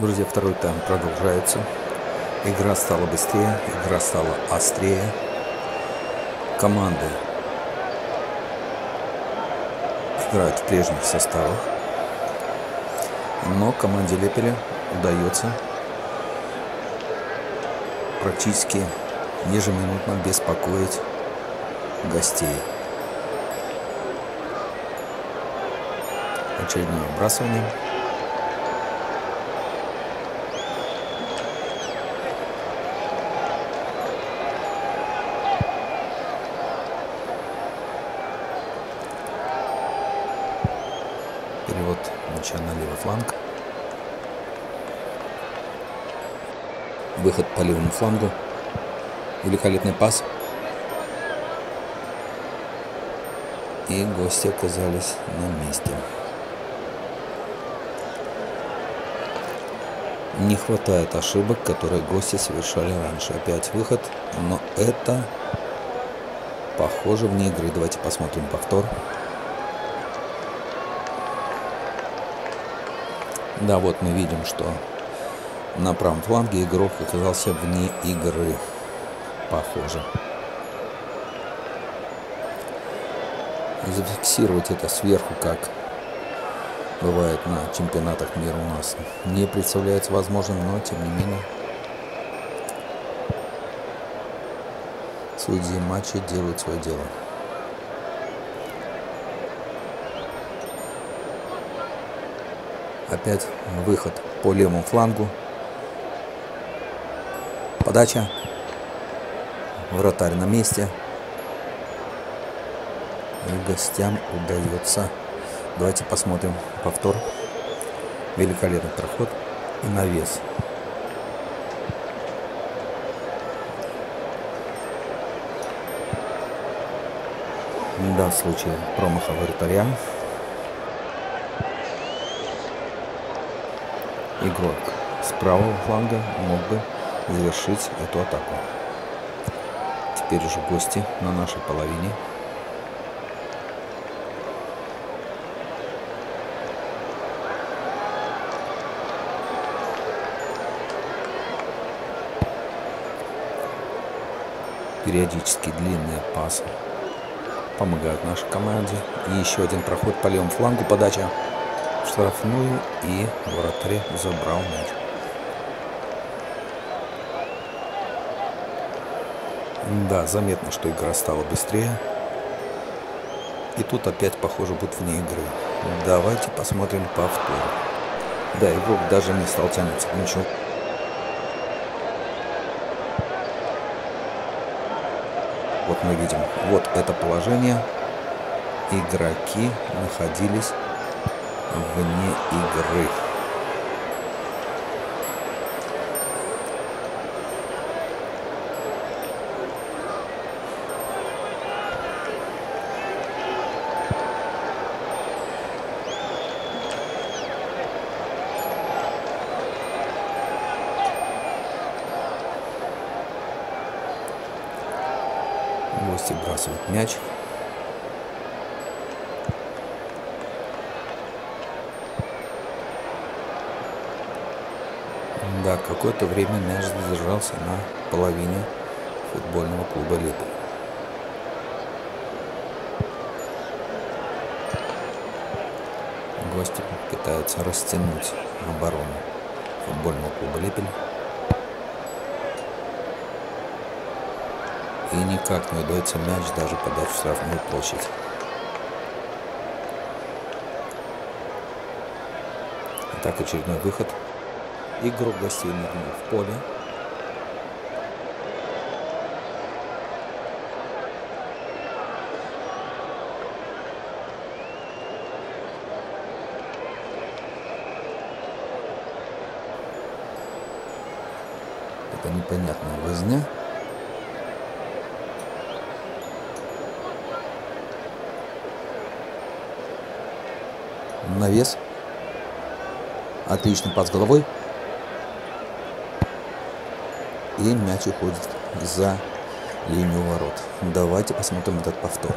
Друзья, второй тайм продолжается. Игра стала быстрее, игра стала острее. Команды играют в прежних составах. Но команде Лепеля удается практически ежеминутно беспокоить гостей. Очередное выбрасывание. Перевод мяча на левый фланг. Выход по левому флангу. Великолепный пас. И гости оказались на месте. Не хватает ошибок, которые гости совершали раньше. Опять выход, но это похоже вне игры. Давайте посмотрим повтор. Да, вот мы видим, что на правом фланге игрок оказался вне игры. Похоже. Зафиксировать это сверху, как бывает на чемпионатах мира у нас, не представляется возможным, но тем не менее судьи матча делают свое дело. Опять выход по левому флангу. Подача. Вратарь на месте. И гостям удается. Давайте посмотрим повтор. Великолепный проход и навес. Да, в случае промаха вратаря игрок с правого фланга мог бы завершить эту атаку. Теперь уже гости на нашей половине. Периодически длинные пасы помогают нашей команде. И еще один проход по левому флангу, подача штрафную и вратарь забрал мяч. Да, заметно, что игра стала быстрее. И тут опять, похоже, будет вне игры. Давайте посмотрим повтор. Да, игрок даже не стал тянуться к мячу. Вот мы видим, вот это положение. Игроки находились вне игры. Гости бросают мяч. Да, какое-то время мяч задержался на половине футбольного клуба Липа. Гости пытаются растянуть оборону футбольного клуба Липель. И никак не удается мяч даже подать в штрафную площадь. Итак, очередной выход. Игрок гостей нырнул в поле. Это непонятная возня. Навес. Отличный пас головой. И мяч уходит за линию ворот. Давайте посмотрим этот повтор.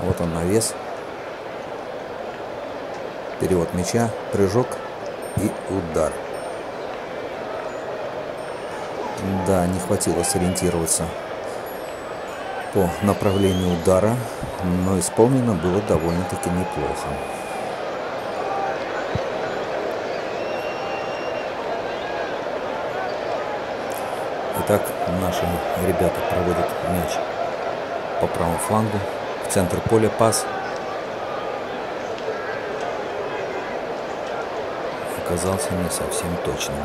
Вот он навес. Перевод мяча, прыжок и удар. Да, не хватило сориентироваться по направлению удара, но исполнено было довольно-таки неплохо. Итак, наши ребята проводят мяч по правому флангу, в центр поля пас. Оказался не совсем точным.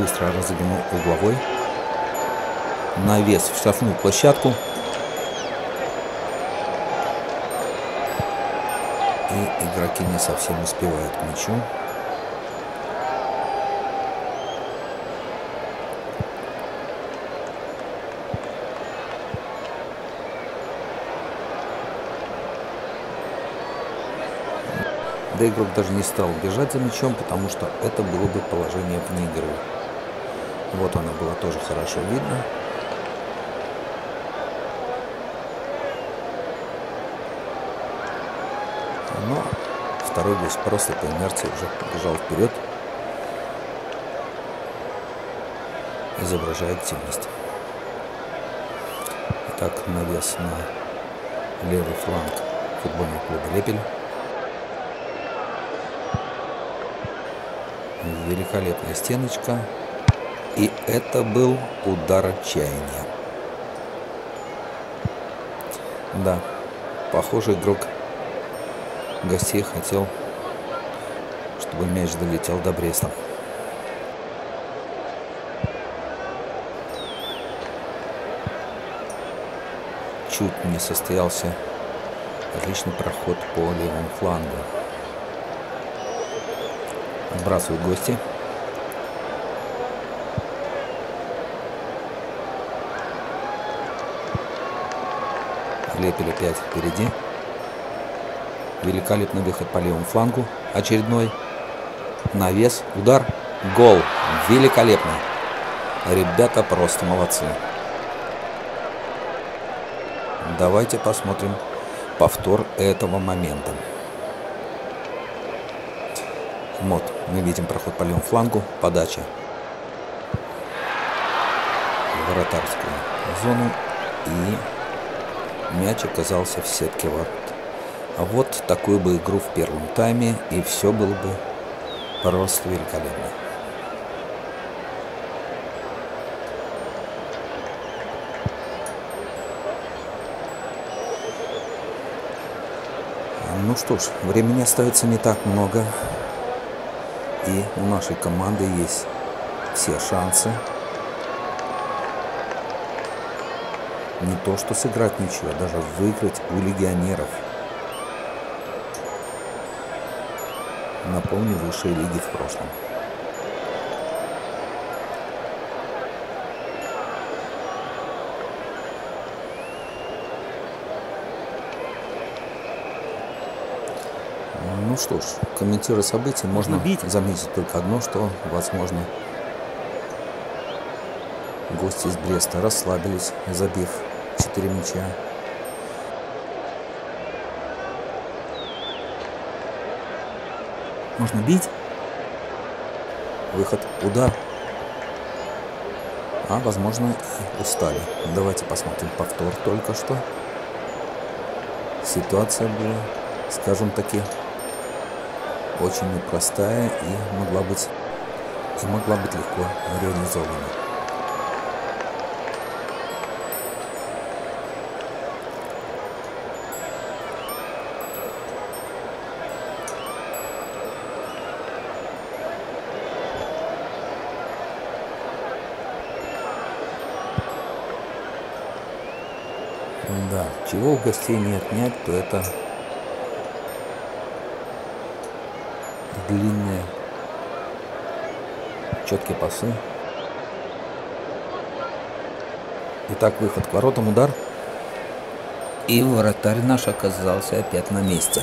Быстро разогнул угловой. Навес в штрафную площадку. И игроки не совсем успевают к мячу. Да игрок даже не стал бежать за мячом, потому что это было бы положение вне игры. Вот она была тоже хорошо видно. Но второй гость просто по инерции уже бежал вперед, изображая активность. Итак, навес на левый фланг футбольного клуба «Лепель». Великолепная стеночка. И это был удар отчаяния. Да, похоже, игрок гостей хотел, чтобы мяч долетел до Бреста. Чуть не состоялся отличный проход по левому флангу. Отбрасывают гости. Лепель опять впереди. Великолепный выход по левому флангу. Очередной навес, удар, гол. Великолепно. Ребята просто молодцы. Давайте посмотрим повтор этого момента. Вот, мы видим проход по левому флангу, подача в вратарскую зону и мяч оказался в сетке ворот. А вот такую бы игру в первом тайме и все было бы просто великолепно. Ну что ж, времени остается не так много. И у нашей команды есть все шансы не то что сыграть ничего, а даже выиграть у легионеров. Напомню, высшие лиги в прошлом. Ну что ж, комментируя события, можно бить. заметить только одно, что, возможно, гости из Бреста расслабились, забив 4 мяча. Можно бить. Выход, удар. А, возможно, и устали. Давайте посмотрим повтор только что. Ситуация была, скажем таки, очень непростая и могла быть, и могла быть легко реализована. Да, чего у гостей не отнять, то это длинные, четкие пасы. Итак, выход к воротам, удар. И вратарь наш оказался опять на месте.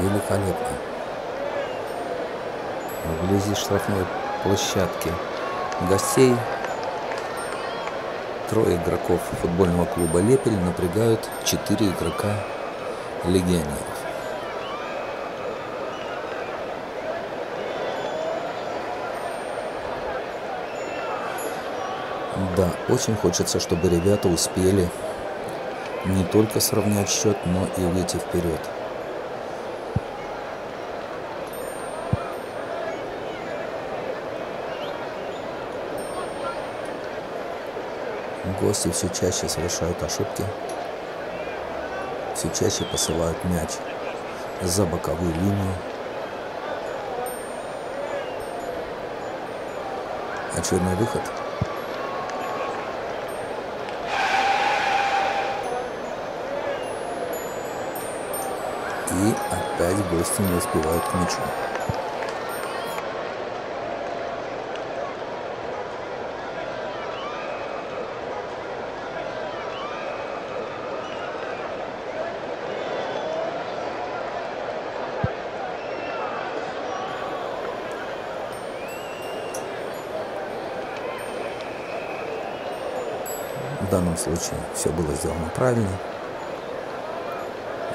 Великолепно. Вблизи штрафной площадки гостей трое игроков футбольного клуба «Лепель» напрягают четыре игрока легионеров. Да, очень хочется, чтобы ребята успели не только сравнять счет, но и выйти вперед. Гости все чаще совершают ошибки, все чаще посылают мяч за боковую линию. Очередной выход – И опять гости не успевают к мячу. Данном случае все было сделано правильно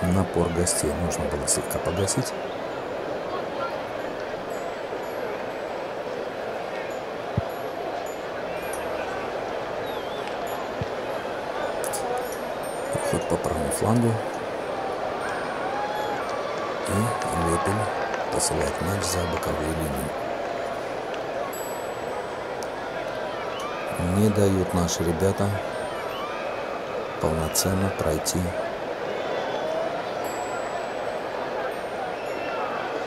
напор гостей нужно было слегка погасить. Проход по правому флангу. И Лепель посылает мяч за боковую линию. Не дают наши ребята полноценно пройти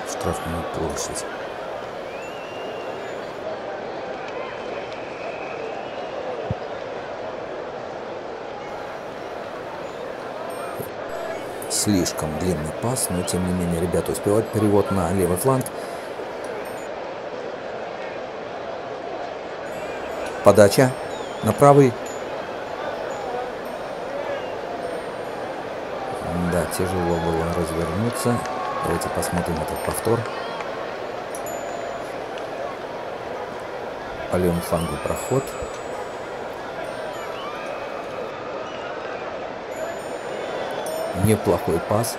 штрафную площадь. Слишком длинный пас, но тем не менее ребята успевают перевод на левый фланг. Подача на правый. Тяжело было развернуться. Давайте посмотрим этот повтор. По левому проход. Неплохой пас.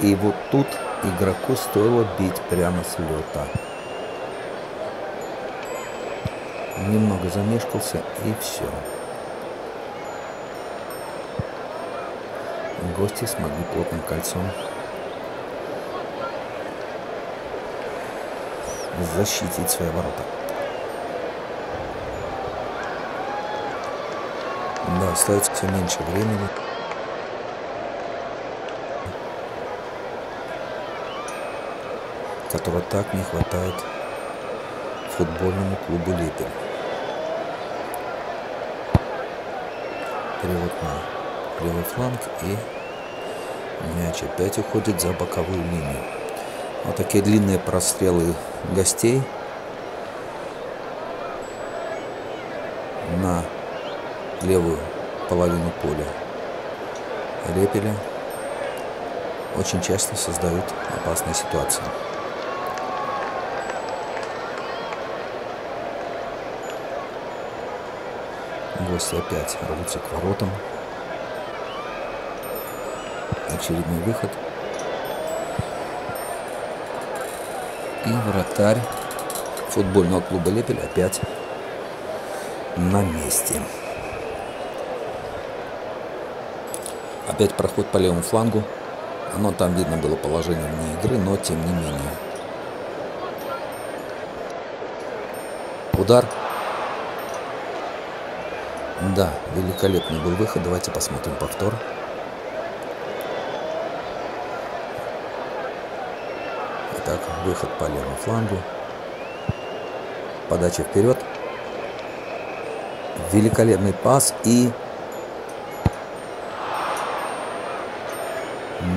И вот тут игроку стоило бить прямо с лета. Немного замешкался и все. Гости смогли плотным кольцом защитить свои ворота. Да, остается все меньше времени. которого так не хватает футбольному клубу Липин. Перевод на левый фланг и мяч опять уходит за боковую линию. Вот такие длинные прострелы гостей на левую половину поля репеля очень часто создают опасные ситуации. Гости опять рвутся к воротам. Очередной выход – И вратарь футбольного клуба Лепель опять на месте. Опять проход по левому флангу. Оно там видно было положение вне игры, но тем не менее. Удар. Да, великолепный был выход. Давайте посмотрим повтор. Так, выход по левому флангу. Подача вперед. Великолепный пас и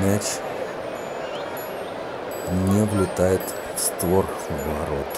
мяч не влетает в створ ворот.